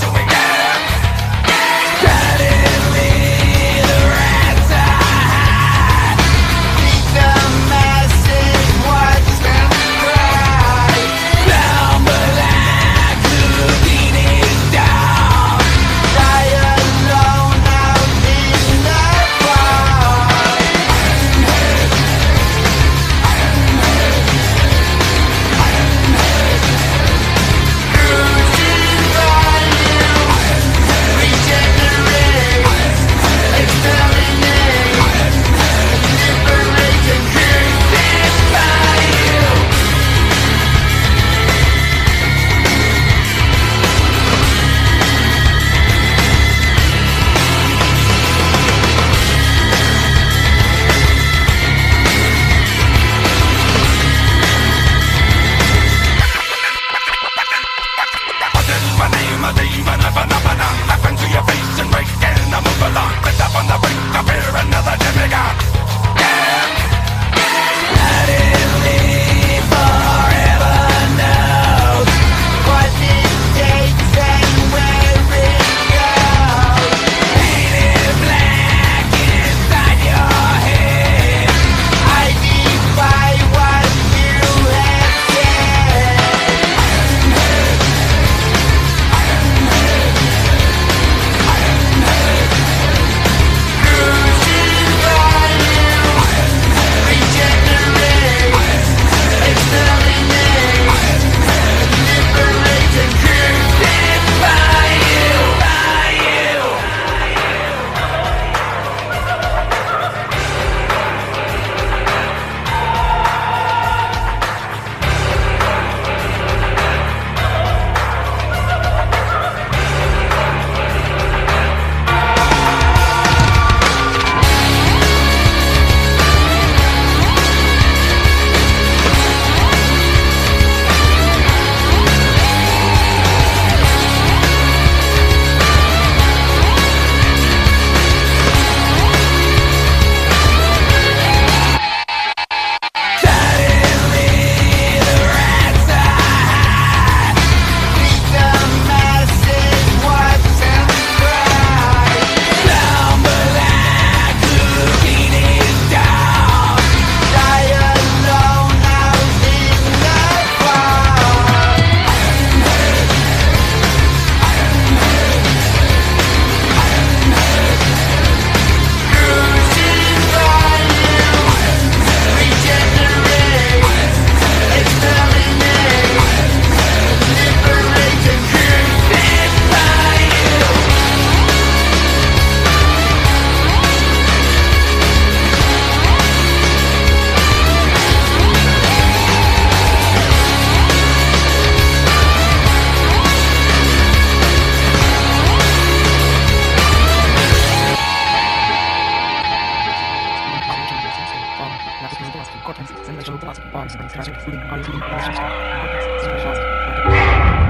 graduate. Cortex, central